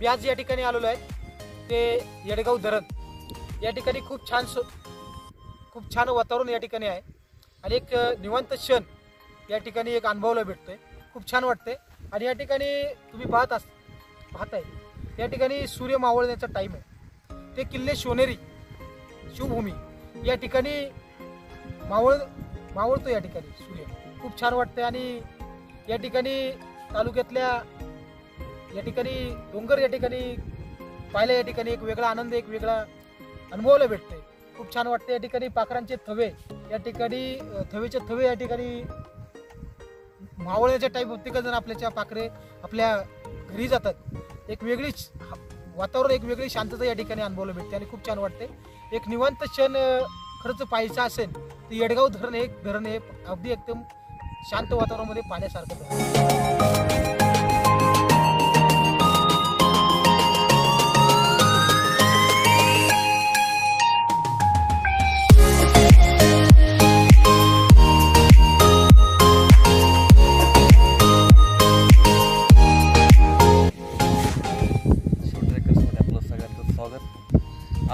मी आज या ठिकाणी आलेलो आहे. ते येडगाव धरण या ठिकाणी खूप छान सो खूप छान वातावरण या ठिकाणी आहे. आणि एक निवांत क्षण या ठिकाणी एक अनुभवायला भेटतोय. खूप छान वाटते आणि या ठिकाणी तुम्ही पाहत अस पाहताय या ठिकाणी सूर्य मावळण्याचा टाईम आहे. ते किल्ले सोनेरी शिवभूमी या ठिकाणी मावळ मावळतो या ठिकाणी सूर्य. खूप छान वाटते आणि या ठिकाणी तालुक्यातल्या या ठिकाणी डोंगर या ठिकाणी पाहायला या ठिकाणी एक वेगळा आनंद एक वेगळा अनुभवायला भेटते खूप छान वाटते या ठिकाणी पाखरांचे थवे. या ठिकाणी थवेचे थवे या ठिकाणी मावळ्याच्या टाईप प्रत्येक आपल्याच्या पाखरे आपल्या घरी जातात. एक वेगळीच वातावरण एक वेगळी शांतता या ठिकाणी अनुभवलं भेटते आणि खूप छान वाटते एक निवांत क्षण खरंच पाहायचा असेल तर येडगाव धरण हे एक धरण हे अगदी एकदम शांत वातावरणामध्ये पाण्यासारखं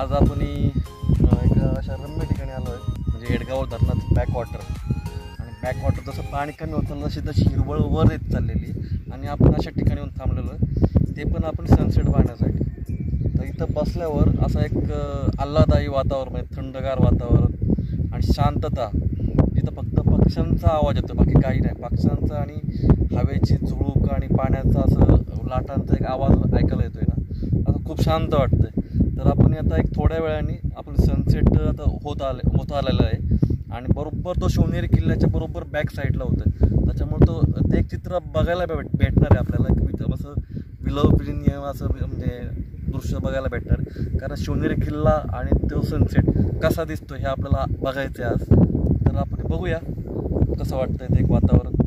आज आपण एक एका अशा रम्य ठिकाणी आलो आहे म्हणजे येडगाव धरणाचं बॅक वॉटर आणि बॅक वॉटर जसं पाणी कमी होतं तशी तशी हिरवळ वर येत चाललेली आणि आपण अशा ठिकाणी येऊन थांबलेलो आहे. ते पण आपण सनसेट पाहण्यासाठी. तर इथं बसल्यावर असं एक आल्हादायी वातावरण म्हणजे थंडगार वातावरण आणि शांतता. इथं फक्त पक्ष्यांचा आवाज येतो बाकी काही नाही. पक्ष्यांचा आणि हवेची झुळूक आणि पाण्याचा असं लाटांचा एक आवाज ऐकायला येतोय ना. असं खूप शांत वाटतंय. तर आपण आता एक थोड्या वेळाने आपलं सनसेट आता होत आले होत आलेलं आहे. आणि बरोबर तो शिवनेरी किल्ल्याच्या बरोबर बॅक साईडला होतं त्याच्यामुळे तो ते एक चित्र बघायला भेट भेटणार आहे आपल्याला. की इथं असं विलवपिलीय असं म्हणजे दृश्य बघायला भेटणार. कारण शिवनेरी किल्ला आणि तो सनसेट कसा दिसतो हे आपल्याला बघायचं आहे आज. तर आपण बघूया कसं वाटतं ते एक वातावरण.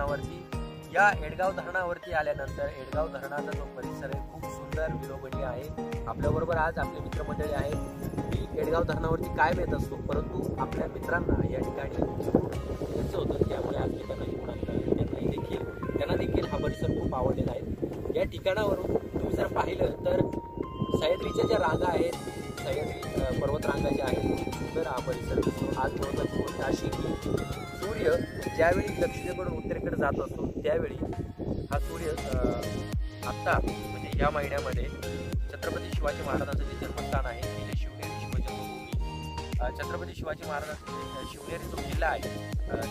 धरणावरती या एडगाव धरणावरती आल्यानंतर एडगाव धरणाचा जो परिसर आहे खूप सुंदर विलोभनीय आहे. आपल्याबरोबर आज आपले मित्रमंडळी आहेत. मी एडगाव धरणावरती काय येत असतो परंतु आपल्या मित्रांना या ठिकाणी यायचं होतं. त्यामुळे आज मी त्यांना घेऊन आणलं त्यांनाही देखील त्यांना देखील हा परिसर खूप आवडलेला आहे. या ठिकाणावरून तुम्ही जर पाहिलं तर सह्याद्रीच्या ज्या रांगा आहेत सह्याद्री पर्वतरांगा ज्या आहेत तर हा परिसर आज महत्त्वाची गोष्ट अशी की सूर्य ज्यावेळी दक्षिणेकडून उत्तरेकडे जात असतो त्यावेळी हा सूर्य आत्ता म्हणजे या महिन्यामध्ये छत्रपती शिवाजी महाराजांचं जे जन्मस्थान आहे तिथे शिवनेरी शिवजन्मभूमी छत्रपती शिवाजी महाराजांचा शिवनेरी जो किल्ला आहे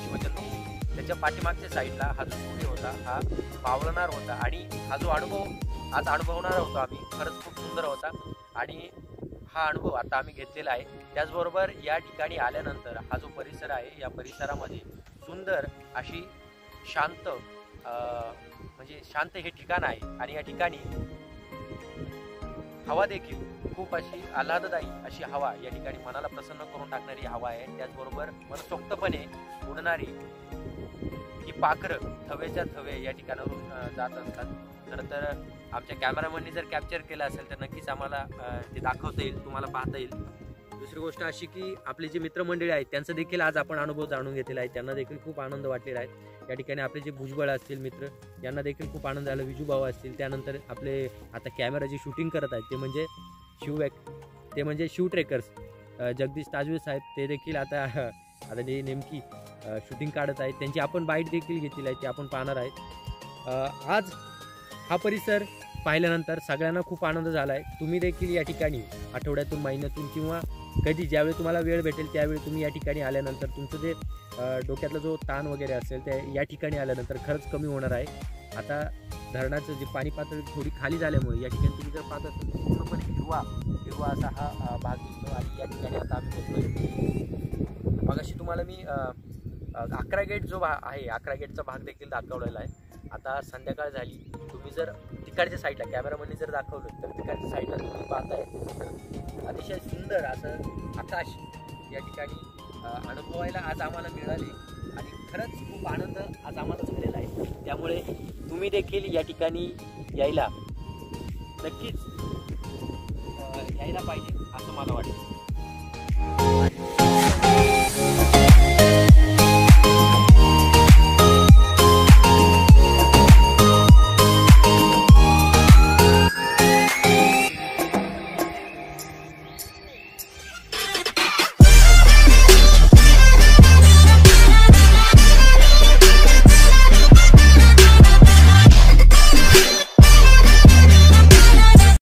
शिवजन्मभूमी त्याच्या पाठीमागच्या साईडला हा जो सूर्य होता हा पावलणार होता. आणि हा जो अनुभव आज अनुभवणारा होतो आम्ही खरंच खूप सुंदर होता. आणि हा अनुभव आता आम्ही घेतलेला आहे. त्याचबरोबर या ठिकाणी आल्यानंतर हा जो परिसर आहे या परिसरामध्ये सुंदर अशी शांत म्हणजे शांत हे ठिकाण आहे. आणि या ठिकाणी हवा देखील खूप अशी आल्हाददायी अशी हवा या ठिकाणी मनाला प्रसन्न करून टाकणारी हवा आहे. त्याचबरोबर मनसोक्तपणे उडणारी ही पाखरं थवेच्या थवे या ठिकाणावरून जात असतात. खरं तर आमच्या कॅमेरामॅननी जर कॅप्चर केलं असेल तर नक्कीच आम्हाला ते दाखवता येईल तुम्हाला पाहता येईल. दुसरी गोष्ट अशी की आपले जे मित्रमंडळी आहेत त्यांचा देखील आज आपण अनुभव जाणून घेतलेला आहे. त्यांना देखील खूप आनंद वाटलेला आहे. या ठिकाणी आपले जे भुजबळ असतील मित्र यांना देखील खूप आनंद झाला विजूभाऊ असतील त्यानंतर आपले आता कॅमेरा जे शूटिंग करत आहेत ते म्हणजे शिव ते म्हणजे शिव ट्रेकर्स जगदीश ताजवे साहेब ते देखील आता आता जे नेमकी शूटिंग काढत आहेत त्यांची आपण बाईट देखील घेतलेली आहे ती आपण पाहणार आहेत आज हा परिसर पाहिल्यानंतर सगळ्यांना खूप आनंद झाला आहे तुम्ही देखील या ठिकाणी आठवड्यातून महिन्यातून किंवा कधी ज्यावेळी तुम्हाला वेळ भेटेल त्यावेळी तुम्ही या ठिकाणी आल्यानंतर तुमचं जे डोक्यातला जो ताण वगैरे असेल ते या ठिकाणी आल्यानंतर खरंच कमी होणार आहे. आता धरणाचं जे पाणी पातळी थोडी खाली झाल्यामुळे या ठिकाणी तुम्ही जर पाहत असाल तर पूर्णपणे हिरवा हिरवा असा हा भाग दिसतो आणि या ठिकाणी आता आम्ही मग अशी तुम्हाला मी अकरा गेट जो भा आहे अकरा गेटचा भाग देखील दाखवलेला आहे. आता संध्याकाळ झाली. तुम्ही जर तिकडच्या साईडला कॅमेरामॅनने जर दाखवलं तर तिकडच्या साईडला तुम्ही पाहताय. तर अतिशय सुंदर असं आकाश या ठिकाणी अनुभवायला आज आम्हाला मिळाले. आणि खरंच खूप आनंद आज आम्हाला झालेला आहे. त्यामुळे तुम्ही देखील या ठिकाणी यायला नक्कीच यायला पाहिजे असं मला वाटतं.